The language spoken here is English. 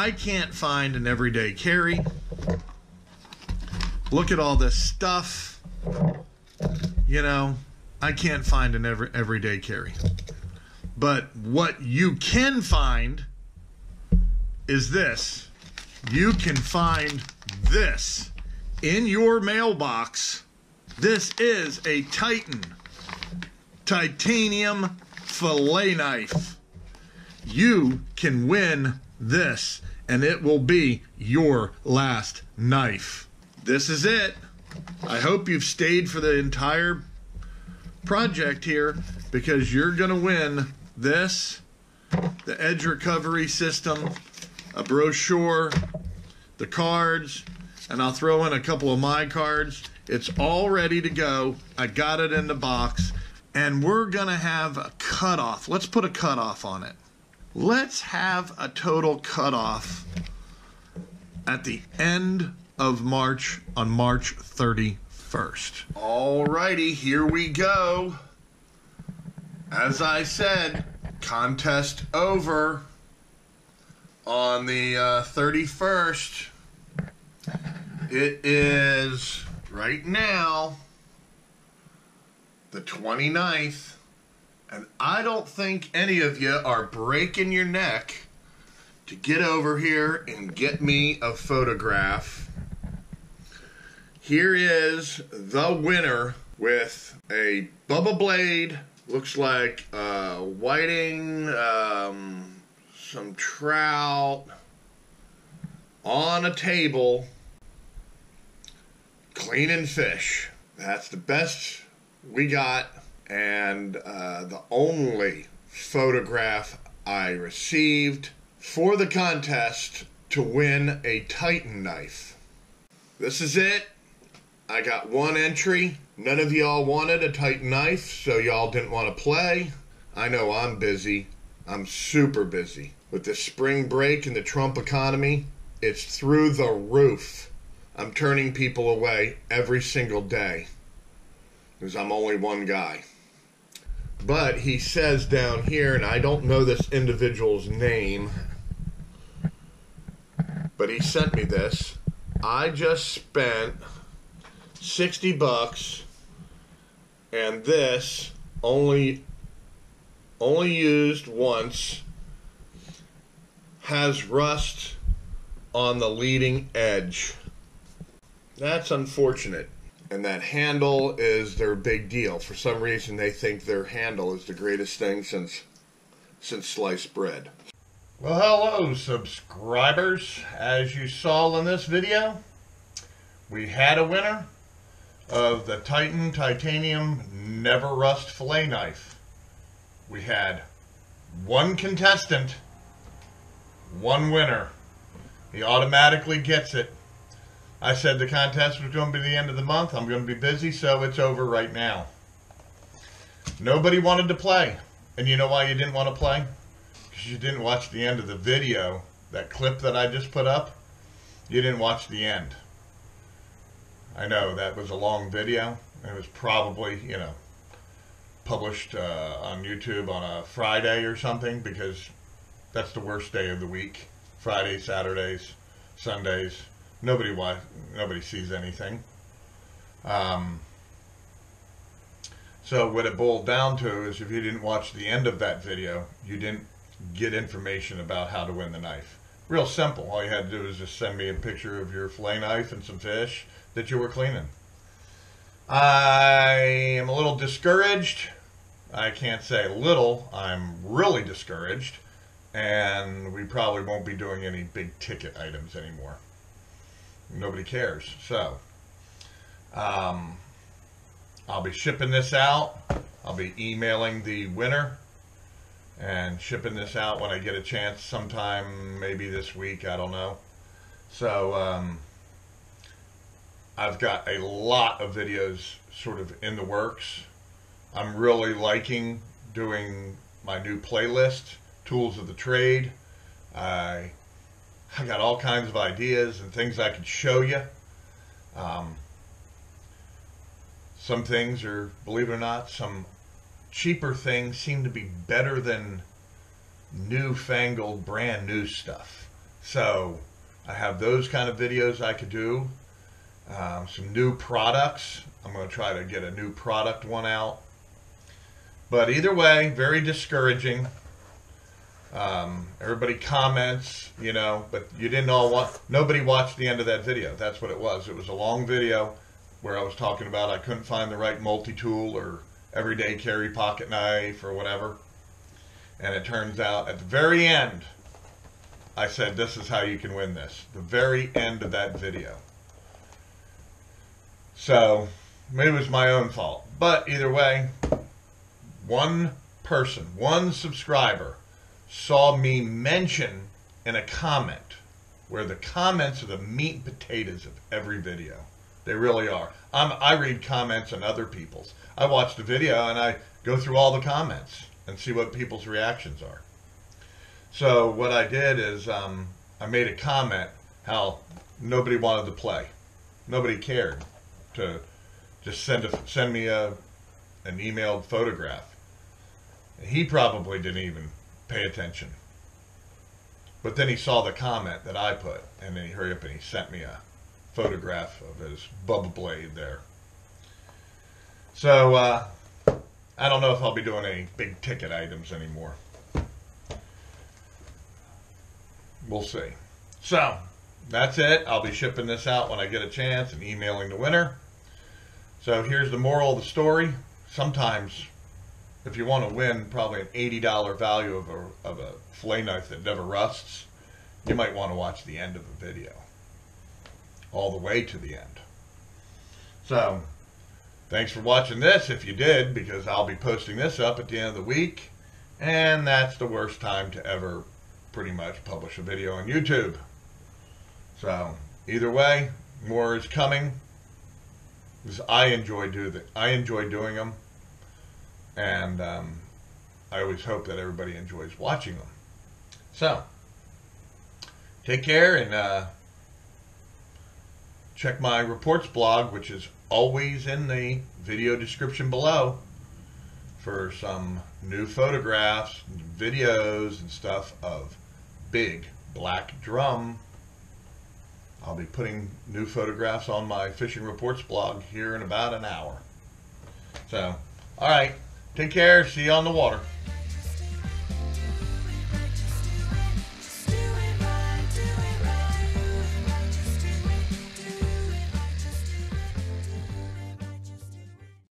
I can't find an everyday carry. Look at all this stuff. You know, I can't find an every, everyday carry. But what you can find is this. You can find this in your mailbox. This is a Titan titanium fillet knife. You can win this, and it will be your last knife. This is it. I hope you've stayed for the entire project here because you're going to win this, the edge recovery system, a brochure, the cards, and I'll throw in a couple of my cards. It's all ready to go. I got it in the box, and we're going to have a cutoff. Let's put a cutoff on it. Let's have a total cutoff at the end of March on March 31st. Alrighty, here we go. As I said, contest over on the uh, 31st. It is right now the 29th. And I don't think any of you are breaking your neck to get over here and get me a photograph. Here is the winner with a Bubba Blade. Looks like uh, whiting, um, some trout on a table, cleaning fish. That's the best we got and uh, the only photograph I received for the contest to win a Titan knife. This is it. I got one entry. None of y'all wanted a Titan knife, so y'all didn't want to play. I know I'm busy. I'm super busy. With the spring break and the Trump economy, it's through the roof. I'm turning people away every single day because I'm only one guy. But he says down here, and I don't know this individual's name, but he sent me this. I just spent 60 bucks and this only only used once has rust on the leading edge. That's unfortunate and that handle is their big deal. For some reason, they think their handle is the greatest thing since since sliced bread. Well, hello, subscribers. As you saw in this video, we had a winner of the Titan Titanium Never Rust Filet Knife. We had one contestant, one winner. He automatically gets it I said the contest was going to be the end of the month. I'm going to be busy, so it's over right now. Nobody wanted to play. And you know why you didn't want to play? Because you didn't watch the end of the video. That clip that I just put up, you didn't watch the end. I know that was a long video. It was probably, you know, published uh, on YouTube on a Friday or something because that's the worst day of the week. Fridays, Saturdays, Sundays nobody watch, nobody sees anything. Um, so what it boiled down to is if you didn't watch the end of that video, you didn't get information about how to win the knife. Real simple. All you had to do was just send me a picture of your fillet knife and some fish that you were cleaning. I am a little discouraged. I can't say little. I'm really discouraged. And we probably won't be doing any big ticket items anymore nobody cares. So, um, I'll be shipping this out. I'll be emailing the winner and shipping this out when I get a chance sometime, maybe this week, I don't know. So, um, I've got a lot of videos sort of in the works. I'm really liking doing my new playlist, Tools of the Trade. I I got all kinds of ideas and things I could show you. Um, some things are, believe it or not, some cheaper things seem to be better than newfangled, brand new stuff. So I have those kind of videos I could do. Um, some new products. I'm going to try to get a new product one out. But either way, very discouraging. Um, everybody comments, you know, but you didn't all want, nobody watched the end of that video. That's what it was. It was a long video where I was talking about I couldn't find the right multi-tool or everyday carry pocket knife or whatever. And it turns out at the very end, I said, this is how you can win this. The very end of that video. So, maybe it was my own fault. But either way, one person, one subscriber saw me mention in a comment where the comments are the meat and potatoes of every video. They really are. I'm, I read comments on other people's. I watch the video and I go through all the comments and see what people's reactions are. So what I did is um, I made a comment how nobody wanted to play. Nobody cared to just send a, send me a an emailed photograph. He probably didn't even pay attention. But then he saw the comment that I put, and then he hurried up and he sent me a photograph of his Bubba blade there. So, uh, I don't know if I'll be doing any big ticket items anymore. We'll see. So, that's it. I'll be shipping this out when I get a chance and emailing the winner. So here's the moral of the story. Sometimes if you want to win probably an $80 value of a, of a fillet knife that never rusts, you might want to watch the end of the video. All the way to the end. So, thanks for watching this if you did, because I'll be posting this up at the end of the week. And that's the worst time to ever pretty much publish a video on YouTube. So, either way, more is coming. Because I enjoy do the, I enjoy doing them and um, I always hope that everybody enjoys watching them. So, take care and uh, check my reports blog, which is always in the video description below, for some new photographs, videos, and stuff of big black drum. I'll be putting new photographs on my fishing reports blog here in about an hour. So, all right. Take care. See you on the water.